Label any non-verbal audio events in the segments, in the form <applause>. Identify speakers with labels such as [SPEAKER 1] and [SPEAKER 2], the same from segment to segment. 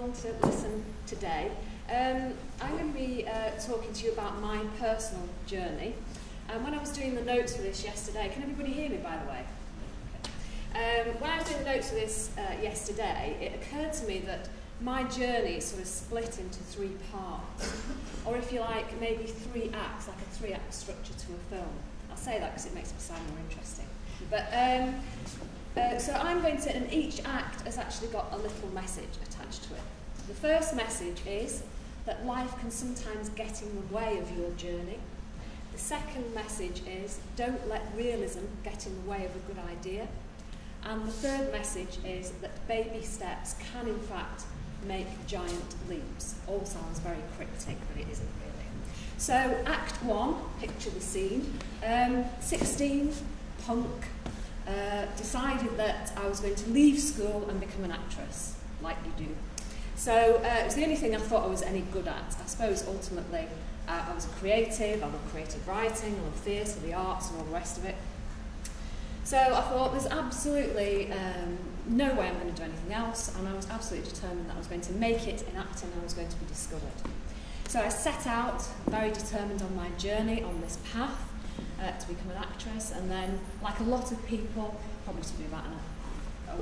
[SPEAKER 1] along to listen today. Um, I'm going to be uh, talking to you about my personal journey. And when I was doing the notes for this yesterday, can everybody hear me by the way? Um, when I was doing the notes for this uh, yesterday, it occurred to me that my journey sort of split into three parts, or if you like, maybe three acts, like a three-act structure to a film. I'll say that because it makes it sound more interesting. But um, uh, so I'm going to, and each act has actually got a little message attached to it. The first message is that life can sometimes get in the way of your journey. The second message is don't let realism get in the way of a good idea. And the third message is that baby steps can in fact make giant leaps. All sounds very cryptic, but it isn't really. So Act 1, picture the scene. Um, 16, punk, uh, decided that I was going to leave school and become an actress, like you do. So uh, it was the only thing I thought I was any good at. I suppose ultimately uh, I was a creative, I love creative writing, I love theatre, the arts and all the rest of it. So I thought there's absolutely um, no way I'm going to do anything else and I was absolutely determined that I was going to make it in acting and I was going to be discovered. So I set out very determined on my journey on this path uh, to become an actress and then like a lot of people probably to be about an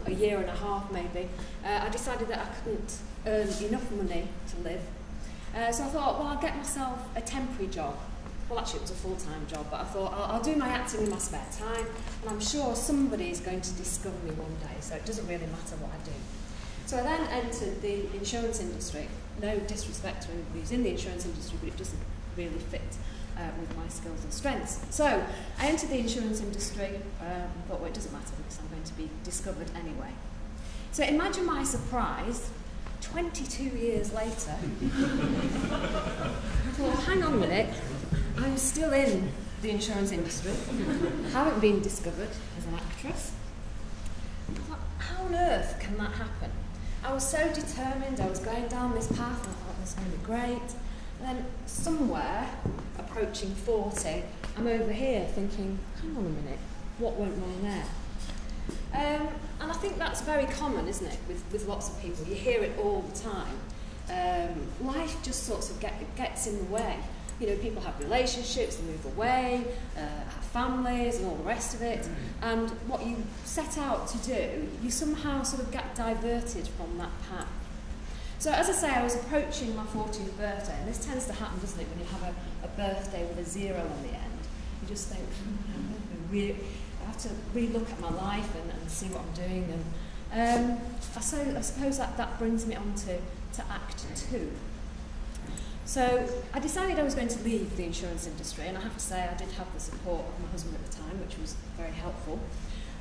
[SPEAKER 1] a, year and a half maybe, uh, I decided that I couldn't earn enough money to live. Uh, so I thought, well I'll get myself a temporary job well actually it was a full-time job but I thought I'll, I'll do my acting in my spare time and I'm sure somebody is going to discover me one day so it doesn't really matter what I do. So I then entered the insurance industry. No disrespect to anybody who's in the insurance industry but it doesn't really fit uh, with my skills and strengths. So I entered the insurance industry and thought well it doesn't matter because I'm going to be discovered anyway. So imagine my surprise 22 years later, I <laughs> thought, hang on a minute, I'm still in the insurance industry, haven't been discovered as an actress. How on earth can that happen? I was so determined, I was going down this path, I thought this was going to be great. And then somewhere, approaching 40, I'm over here thinking, hang on a minute, what went wrong there? Um, and I think that's very common, isn't it, with, with lots of people. You hear it all the time. Um, life just sort of get, gets in the way you know, people have relationships, they move away, uh, have families and all the rest of it. And what you set out to do, you somehow sort of get diverted from that path. So as I say, I was approaching my 40th birthday, and this tends to happen, doesn't it, when you have a, a birthday with a zero on the end. You just think, hmm, I have to re-look at my life and, and see what I'm doing. And um, I, so, I suppose that, that brings me on to, to Act 2. So I decided I was going to leave the insurance industry, and I have to say I did have the support of my husband at the time, which was very helpful.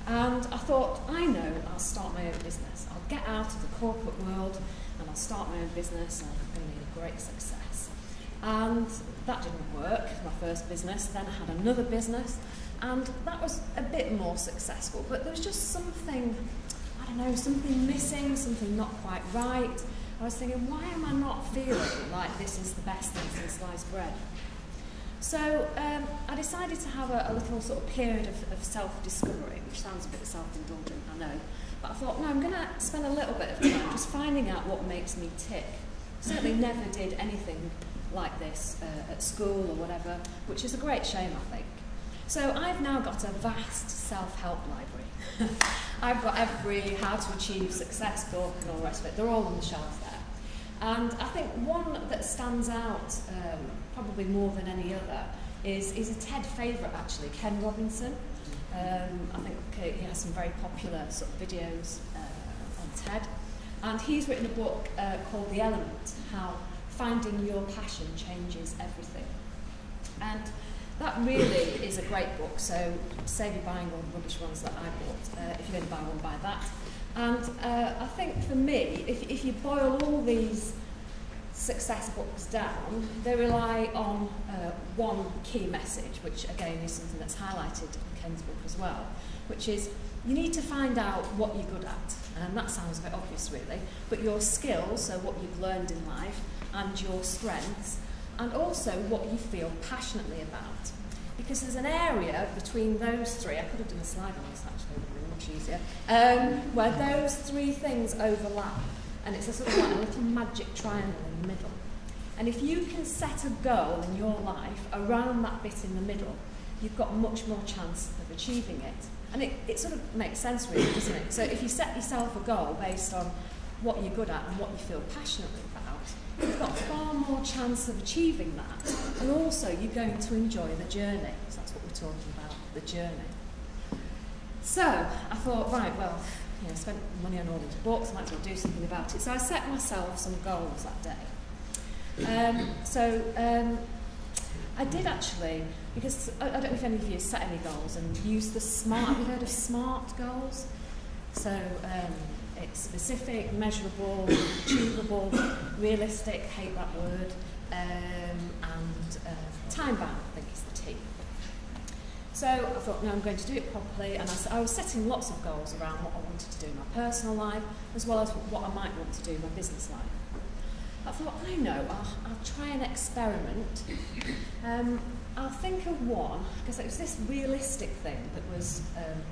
[SPEAKER 1] And I thought, I know I'll start my own business. I'll get out of the corporate world and I'll start my own business and I'm going to be a great success. And that didn't work, my first business. Then I had another business and that was a bit more successful. But there was just something, I don't know, something missing, something not quite right. I was thinking, why am I not feeling like this is the best thing since sliced bread? So um, I decided to have a, a little sort of period of, of self-discovery, which sounds a bit self-indulgent, I know. But I thought, no, I'm going to spend a little bit of time just finding out what makes me tick. Certainly never did anything like this uh, at school or whatever, which is a great shame, I think. So I've now got a vast self-help library. <laughs> I've got every how to achieve success book and all the rest of it. They're all on the shelf there. And I think one that stands out um, probably more than any other is, is a TED favourite actually, Ken Robinson. Um, I think he has some very popular sort of videos uh, on TED. And he's written a book uh, called The Element, How Finding Your Passion Changes Everything. And that really is a great book, so save you buying all the rubbish ones that I bought. Uh, if you're going to buy one, buy that. And uh, I think for me, if, if you boil all these success books down, they rely on uh, one key message, which again is something that's highlighted in Ken's book as well, which is you need to find out what you're good at. And that sounds a bit obvious really, but your skills, so what you've learned in life, and your strengths, and also what you feel passionately about. Because there's an area between those three, I could have done a slide on this actually, much easier, um, where those three things overlap. and it's a sort of like a little magic triangle in the middle. And if you can set a goal in your life around that bit in the middle, you've got much more chance of achieving it. And it, it sort of makes sense really, doesn't it? So if you set yourself a goal based on what you're good at and what you feel passionately about, you've got far more chance of achieving that. And also you're going to enjoy the journey. So that's what we're talking about, the journey. So I thought, right, well, you know, spent money on all these books, might as well do something about it. So I set myself some goals that day. Um, so um, I did actually, because I, I don't know if any of you set any goals and use the SMART, have you heard of SMART goals? So um, it's specific, measurable, achievable, realistic, hate that word, um, and uh, time bound, I think is the T. So I thought, no, I'm going to do it properly. And I, I was setting lots of goals around what I wanted to do in my personal life, as well as what I might want to do in my business life. I thought, I know, I'll, I'll try an experiment. Um, I'll think of one, because it was this realistic thing that was um,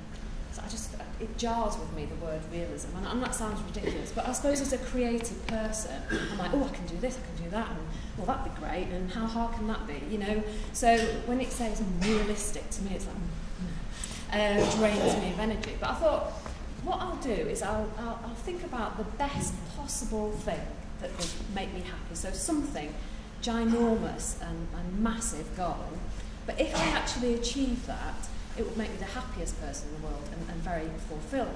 [SPEAKER 1] I just, it jars with me, the word realism, and, and that sounds ridiculous, but I suppose as a creative person, I'm like, oh, I can do this, I can do that, and well, that'd be great, and how hard can that be, you know? So when it says realistic, to me it's like, mm, uh, drains me of energy. But I thought, what I'll do is I'll, I'll, I'll think about the best possible thing that would make me happy. So something ginormous and, and massive goal. But if I actually achieve that, it would make me the happiest person in the world and, and very fulfilled.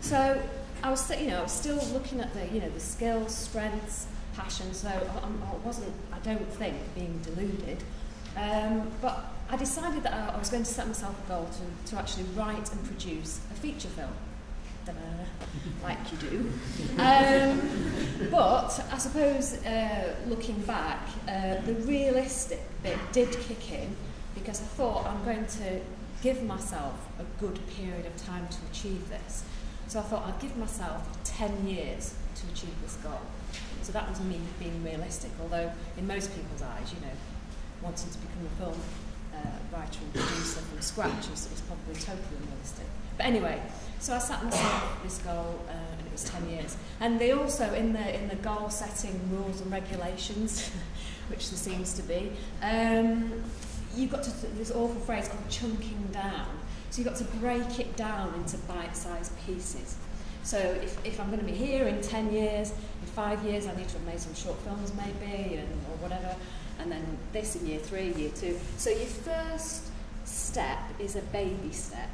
[SPEAKER 1] So I was, you know, I was still looking at the, you know, the skills, strengths, passion. So I, I wasn't, I don't think, being deluded. Um, but I decided that I, I was going to set myself a goal to, to actually write and produce a feature film like you do. Um, but I suppose uh, looking back, uh, the realistic bit did kick in because I thought I'm going to give myself a good period of time to achieve this. So I thought I'd give myself 10 years to achieve this goal. So that was me being realistic, although in most people's eyes, you know, wanting to become a film uh, writer and producer from scratch is, is probably totally unrealistic. But anyway, so I set myself this goal, uh, and it was 10 years. And they also, in the, in the goal setting rules and regulations, <laughs> which there seems to be, um, you've got to, this awful phrase called chunking down. So you've got to break it down into bite-sized pieces. So if, if I'm going to be here in 10 years, in five years I need to have made some short films maybe, and, or whatever, and then this in year three, year two. So your first step is a baby step.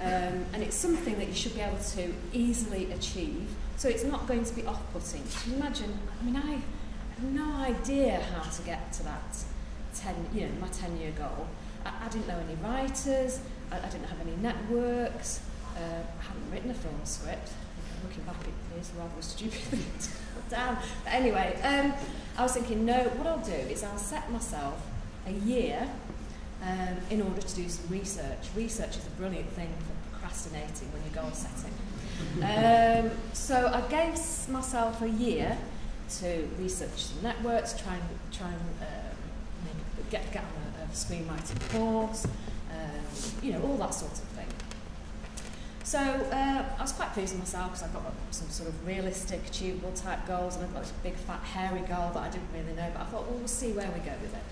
[SPEAKER 1] Um, and it's something that you should be able to easily achieve. So it's not going to be off-putting. Can you imagine? I mean, I have no idea how to get to that 10, you know, my 10-year goal. I, I didn't know any writers. I, I didn't have any networks. Uh, I hadn't written a film script. Looking back, it is rather stupid <laughs> put down. But anyway, um, I was thinking, no, what I'll do is I'll set myself a year um, in order to do some research. Research is a brilliant thing for procrastinating when you're goal setting. Um, so I gave myself a year to research some networks, try and, try and uh, get, get on a, a screenwriting course, um, you know, all that sort of thing. So uh, I was quite pleased with myself because I got some sort of realistic, achievable type goals, and I've got this big, fat, hairy goal that I didn't really know, but I thought, well, we'll see where we go with it.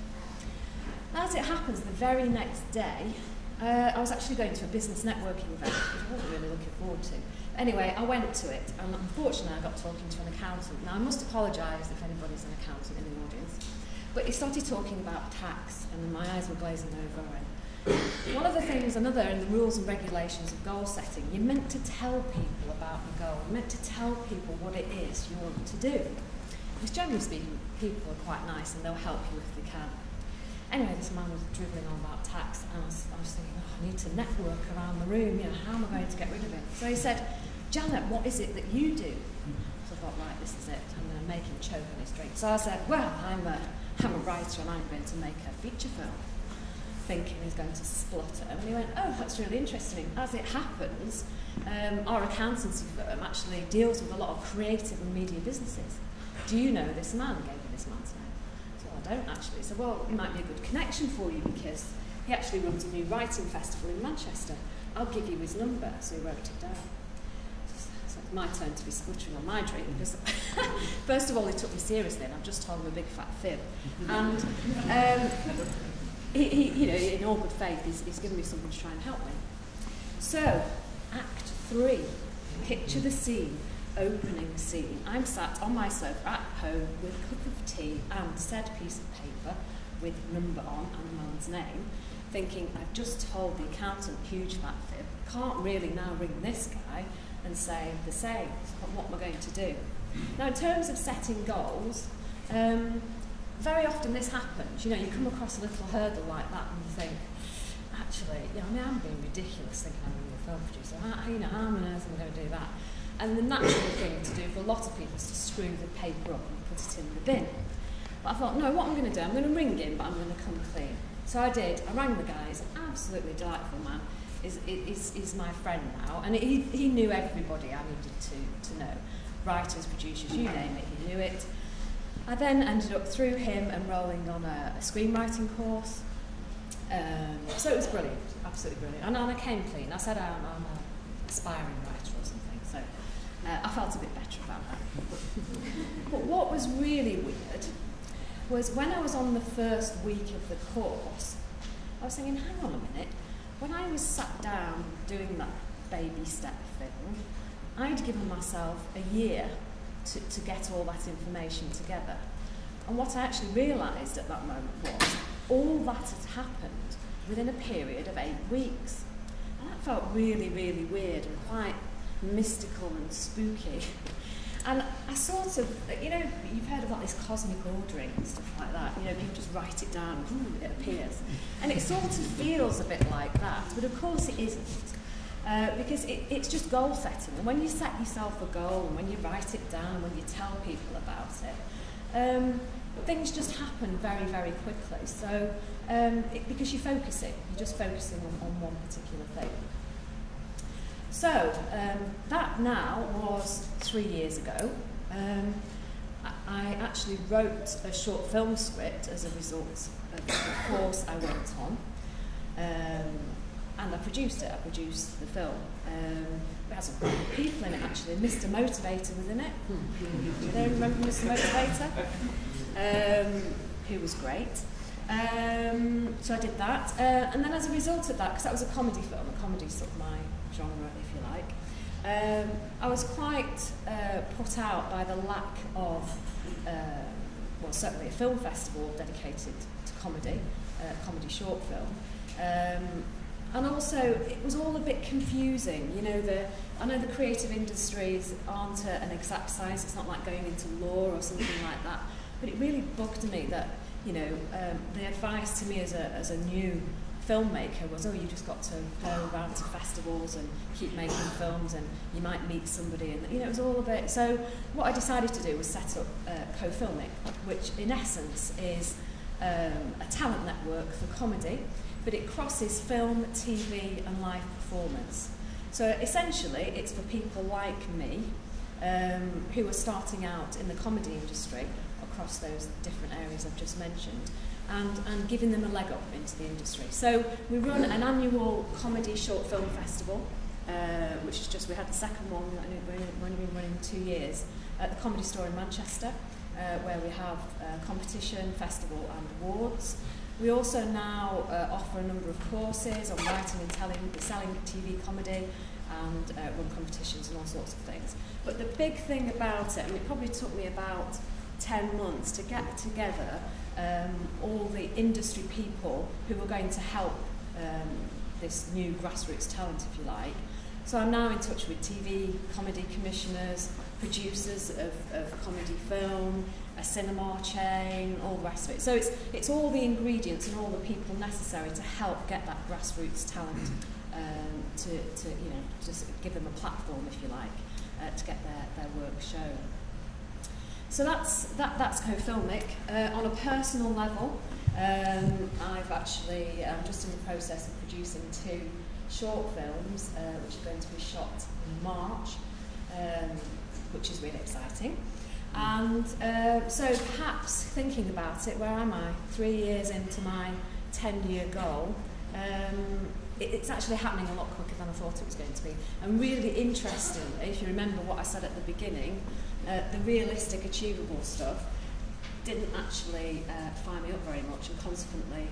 [SPEAKER 1] As it happens, the very next day, uh, I was actually going to a business networking event, which I wasn't really looking forward to. Anyway, I went to it, and unfortunately, I got talking to an accountant. Now, I must apologise if anybody's an accountant in the audience, but he started talking about tax, and my eyes were glazing over. And one of the things, another in the rules and regulations of goal setting, you're meant to tell people about the goal. You're meant to tell people what it is you want to do. Because generally speaking, people are quite nice and they'll help you if they can. Anyway, this man was dribbling on about tax, and I was, I was thinking, oh, I need to network around the room, you know, how am I going to get rid of it? So he said, Janet, what is it that you do? So I thought, right, this is it, I'm going to make him choke on his drink. So I said, well, I'm a, I'm a writer and I'm going to make a feature film, thinking he's going to splutter. And he went, oh, that's really interesting. As it happens, um, our accountancy firm actually deals with a lot of creative and media businesses. Do you know this man? Gave me this man's name "I don't actually. So, well, it might be a good connection for you because he actually runs a new writing festival in Manchester. I'll give you his number. So he wrote it down. My turn to be spluttering on my drink because, <laughs> first of all, he took me seriously, and I've just told him a big fat fib. And um, he, he, you know, in all good faith, he's, he's given me something to try and help me. So, Act Three. Picture the scene, opening scene. I'm sat on my sofa at home with a cup of tea and said piece of paper with number on and the man's name, thinking I've just told the accountant huge fat fib, can't really now ring this guy and say the same. What am I going to do? Now, in terms of setting goals, um, very often this happens. You know, you come across a little hurdle like that and you think, actually, know, I mean, I'm being ridiculous thinking I'm going to be a film producer. How, you know, how on earth am I going to do that? And the natural thing to do for a lot of people is to screw the paper up and put it in the bin. But I thought, no, what I'm going to do, I'm going to ring him, but I'm going to come clean. So I did. I rang the guy. He's an absolutely delightful man. He's, he's, he's my friend now. And he, he knew everybody I needed to, to know. Writers, producers, you name it, he knew it. I then ended up through him enrolling on a, a screenwriting course. Um, so it was brilliant, absolutely brilliant. And, and I came clean. I said I'm, I'm an aspiring writer or something. So uh, I felt a bit better about that. <laughs> but what was really weird was when I was on the first week of the course, I was thinking, hang on a minute, when I was sat down doing that baby step thing, I'd given myself a year to, to get all that information together. And what I actually realised at that moment was all that had happened within a period of eight weeks. And that felt really, really weird and quite mystical and spooky. <laughs> And I sort of, you know, you've heard about this cosmic ordering and stuff like that. You know, people just write it down, boom, it appears. And it sort of feels a bit like that, but of course it isn't. Uh, because it, it's just goal setting. And when you set yourself a goal, and when you write it down, when you tell people about it, um, things just happen very, very quickly. So, um, it, because you're focusing, you're just focusing on, on one particular thing. So, um, that now was three years ago. Um, I actually wrote a short film script as a result of the course I went on. Um, and I produced it, I produced the film. Um, it has some people in it actually. Mr. Motivator was in it. Do they remember Mr. Motivator? Um, who was great. Um, so I did that. Uh, and then as a result of that, because that was a comedy film, a comedy sort of my genre, if you like. Um, I was quite uh, put out by the lack of, uh, well, certainly a film festival dedicated to comedy, uh, comedy short film. Um, and also, it was all a bit confusing. You know, the, I know the creative industries aren't a, an exact science, it's not like going into law or something like that, but it really bugged me that, you know, um, the advice to me as a, as a new filmmaker was, oh, you just got to go around to festivals and keep making films and you might meet somebody. And, you know, it was all a bit... So what I decided to do was set up uh, Cofilmic, which in essence is um, a talent network for comedy, but it crosses film, TV and live performance. So essentially, it's for people like me um, who are starting out in the comedy industry across those different areas I've just mentioned and, and giving them a leg up into the industry. So we run an annual comedy short film festival, uh, which is just, we had the second one, we've only been running two years, at the Comedy Store in Manchester, uh, where we have uh, competition, festival and awards. We also now uh, offer a number of courses on writing and telling, selling TV comedy, and uh, run competitions and all sorts of things. But the big thing about it, and it probably took me about 10 months to get together um, all the industry people who were going to help um, this new grassroots talent, if you like. So I'm now in touch with TV, comedy commissioners, producers of, of comedy film, a cinema chain, all the rest of it. So it's, it's all the ingredients and all the people necessary to help get that grassroots talent um, to, to, you know, just give them a platform, if you like, uh, to get their, their work shown. So that's, that, that's Cofilmic. Uh, on a personal level, um, I've actually, I'm just in the process of producing two short films, uh, which are going to be shot in March, um, which is really exciting. And uh, so perhaps thinking about it, where am I? Three years into my 10-year goal, um, it, it's actually happening a lot quicker than I thought it was going to be. And really interesting, if you remember what I said at the beginning, uh, the realistic, achievable stuff didn't actually uh, fire me up very much, and consequently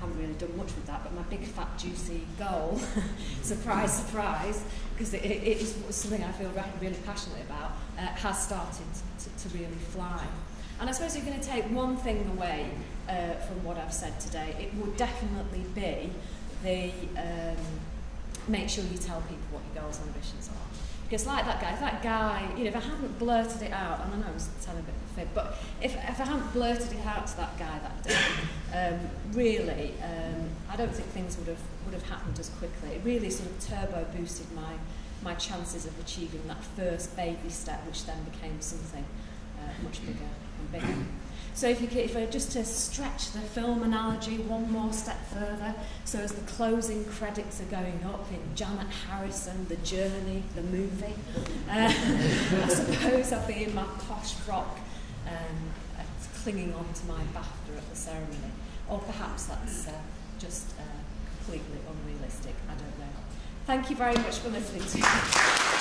[SPEAKER 1] haven't really done much with that. But my big, fat, juicy goal, <laughs> surprise, surprise, because it, it is something I feel really passionate about, uh, has started to, to really fly. And I suppose you're going to take one thing away uh, from what I've said today. It would definitely be the um, make sure you tell people what your goals and ambitions are. Because like that guy, that guy, you know, if I hadn't blurted it out, and I know I was telling a bit of a fib, but if, if I hadn't blurted it out to that guy that day, um, really, um, I don't think things would have would have happened as quickly. It really sort of turbo boosted my my chances of achieving that first baby step, which then became something uh, much bigger and bigger. So if, you could, if I just to stretch the film analogy one more step further, so as the closing credits are going up in Janet Harrison, The Journey, the movie, uh, <laughs> I suppose I'll be in my posh frock um, uh, clinging on to my BAFTA at the ceremony. Or perhaps that's uh, just uh, completely unrealistic, I don't know. Thank you very much for listening to me.